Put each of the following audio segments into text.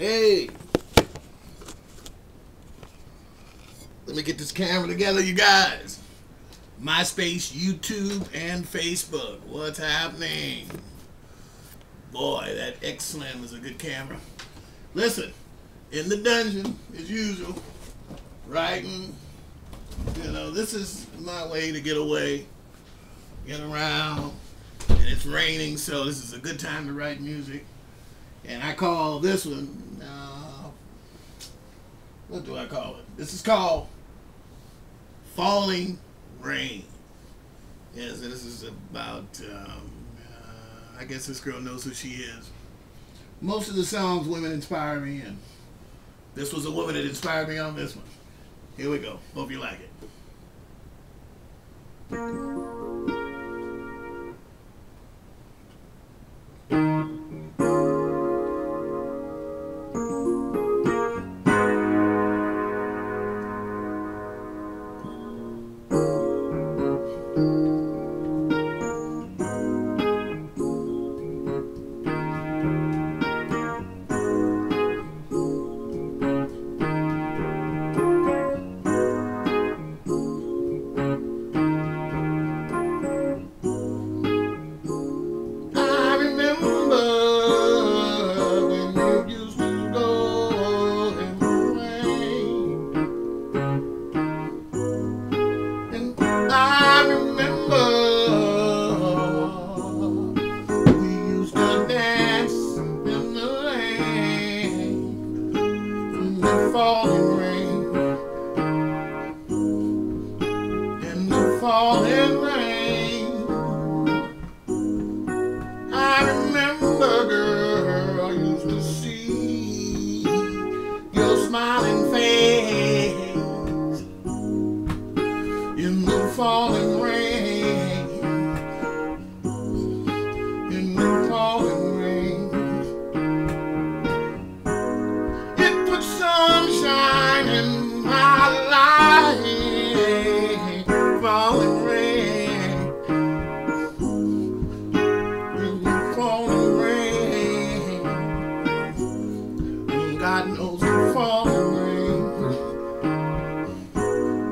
Hey. Let me get this camera together, you guys. MySpace, YouTube, and Facebook. What's happening? Boy, that Exilim is a good camera. Listen, in the dungeon, as usual, writing. You know, this is my way to get away, get around. And it's raining, so this is a good time to write music. And I call this one, uh, what do I call it? This is called Falling Rain. Yes, this is about, um, uh, I guess this girl knows who she is. Most of the songs women inspire me, and this was a woman that inspired me on this one. Here we go. Hope you like it. the falling rain, in the falling rain. I remember, girl, used to see your smiling face in the falling.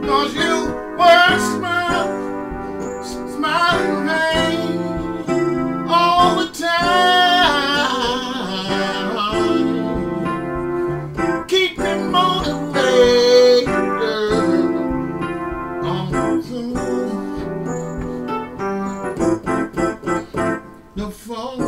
Cause you smiling, all the time. Keep me motivated. On the phone.